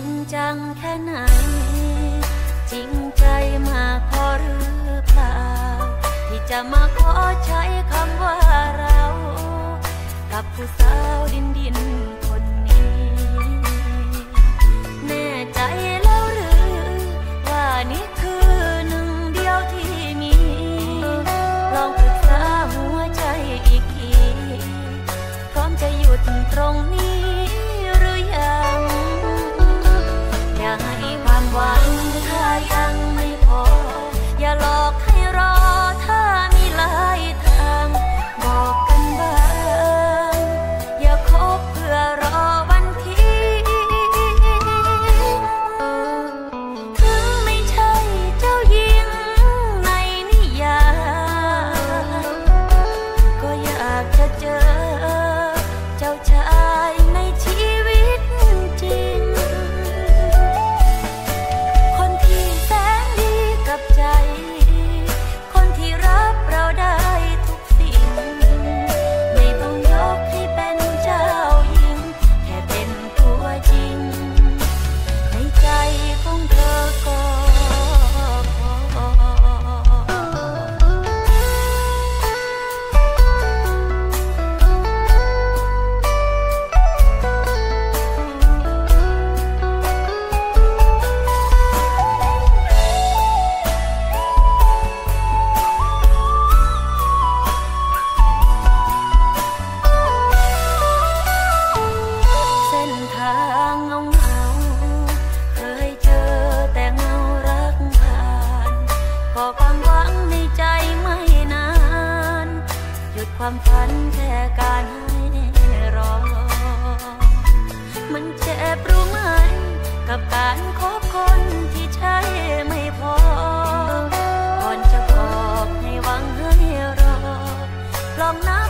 ริงจังแค่ไหน จริงใจมากพอหรือเปล่า ที่จะมาขอใช้คำว่าเรา กับผู้สาวดินดิน ความฝันแค่การให้รอ มันเจ็บรู้ไหม กับการคบคนที่ใช่ไม่พอ ก่อนจะบอกให้วังให้รอ ลองนับ